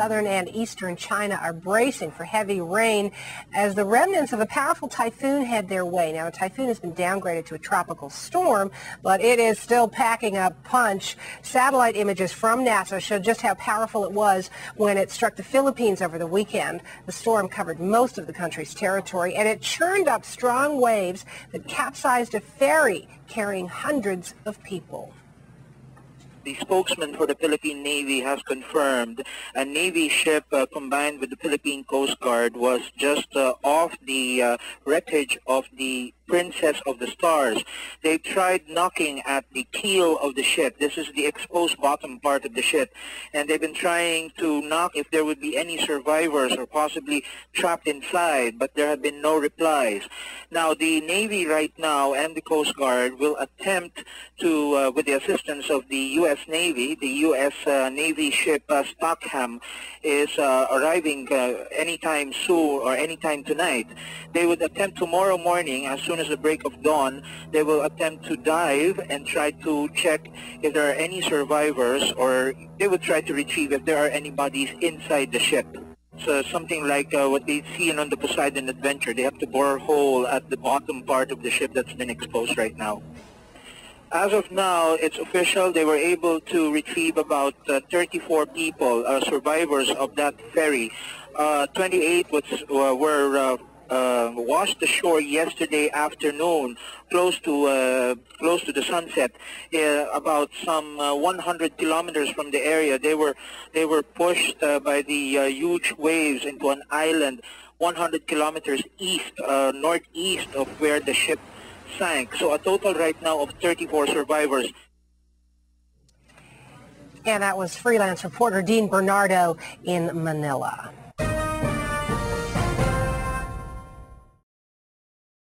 southern and eastern China are bracing for heavy rain as the remnants of a powerful typhoon head their way. Now, a typhoon has been downgraded to a tropical storm, but it is still packing a punch. Satellite images from NASA show just how powerful it was when it struck the Philippines over the weekend. The storm covered most of the country's territory, and it churned up strong waves that capsized a ferry carrying hundreds of people the spokesman for the Philippine Navy has confirmed a Navy ship uh, combined with the Philippine Coast Guard was just uh, off the uh, wreckage of the Princess of the Stars. They tried knocking at the keel of the ship. This is the exposed bottom part of the ship. And they've been trying to knock if there would be any survivors or possibly trapped inside, but there have been no replies. Now, the Navy right now and the Coast Guard will attempt to, uh, with the assistance of the U.S. Navy, the U.S. Uh, Navy ship uh, Stockham is uh, arriving uh, anytime soon or anytime tonight. They would attempt tomorrow morning as soon as the break of dawn, they will attempt to dive and try to check if there are any survivors or they would try to retrieve if there are any bodies inside the ship. So something like uh, what they've seen on the Poseidon Adventure. They have to bore a hole at the bottom part of the ship that's been exposed right now. As of now, it's official. They were able to retrieve about uh, 34 people, uh, survivors of that ferry. Uh, 28 was, uh, were uh, washed ashore yesterday afternoon, close to uh, close to the sunset, uh, about some uh, 100 kilometers from the area. They were they were pushed uh, by the uh, huge waves into an island 100 kilometers east northeast of where the ship sank. So a total right now of 34 survivors. And that was freelance reporter Dean Bernardo in Manila.